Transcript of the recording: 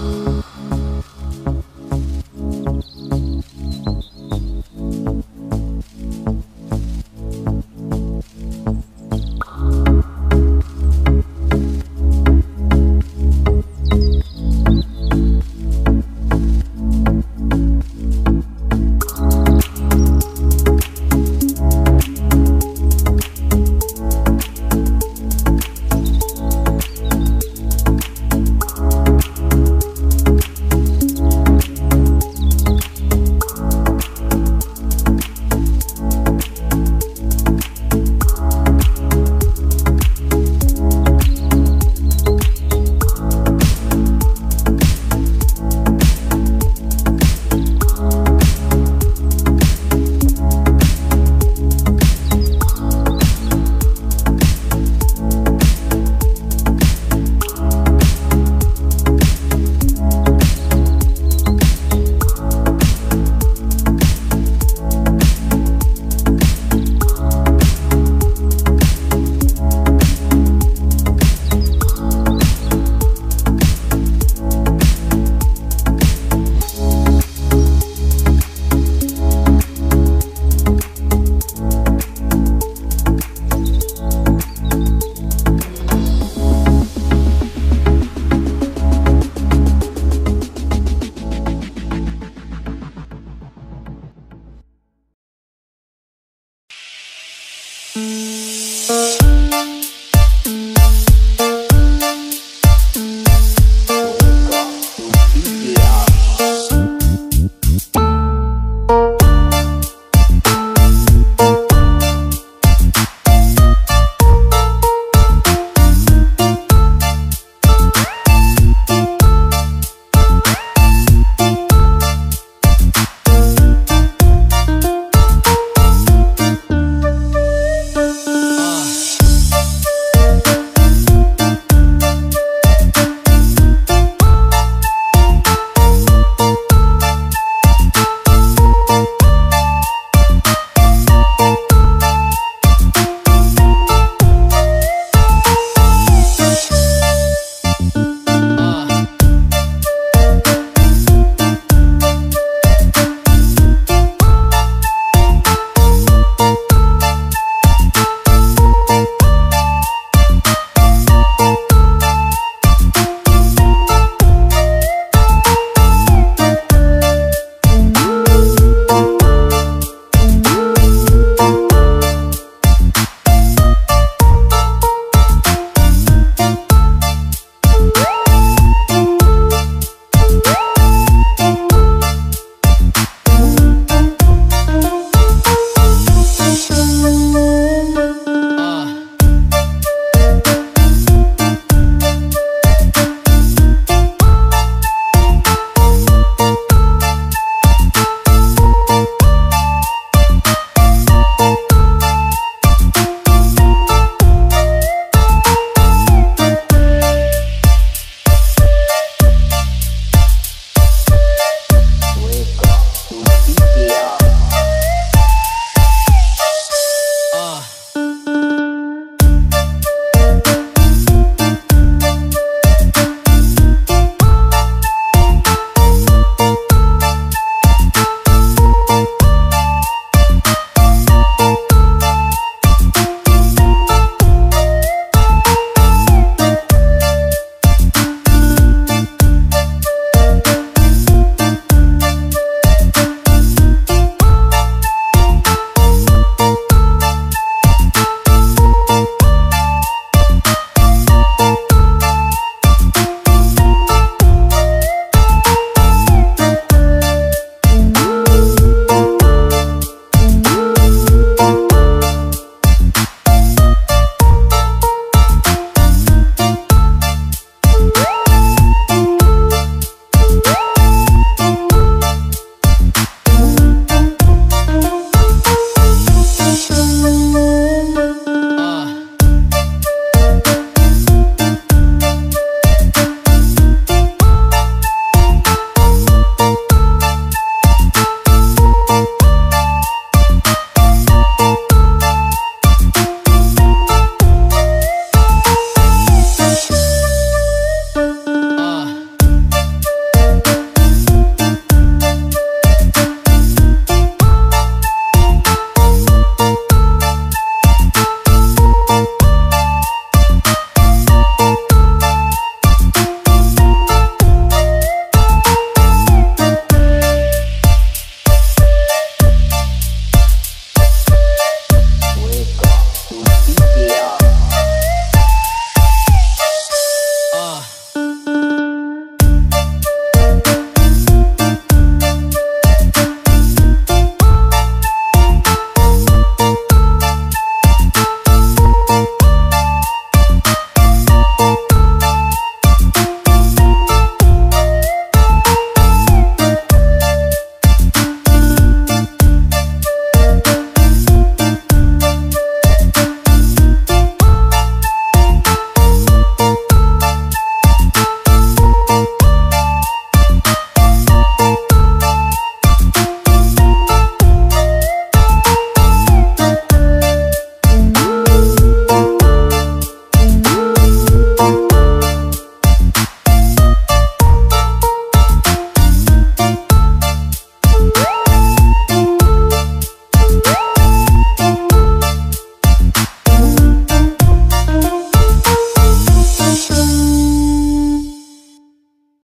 Oh.